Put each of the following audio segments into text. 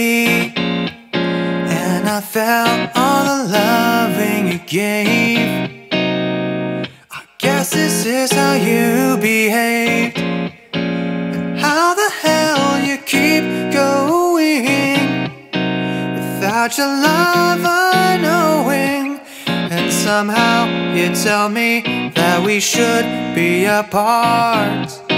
And I felt all the loving you gave. I guess this is how you behave. And how the hell you keep going Without your love unknowing. And somehow you tell me that we should be apart.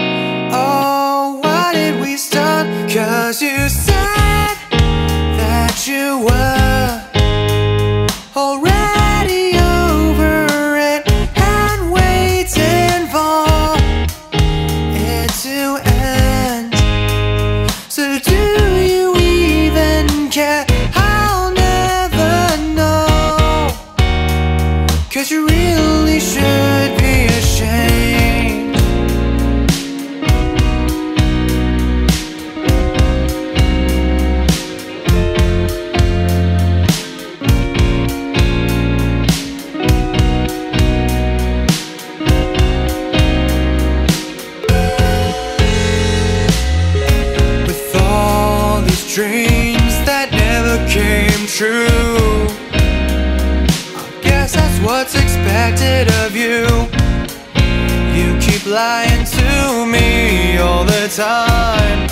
lying to me all the time.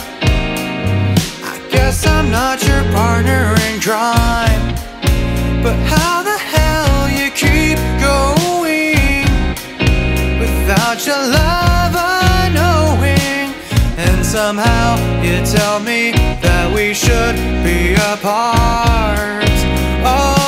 I guess I'm not your partner in crime. But how the hell you keep going Without your love unknowing? And somehow you tell me that we should be apart. Oh,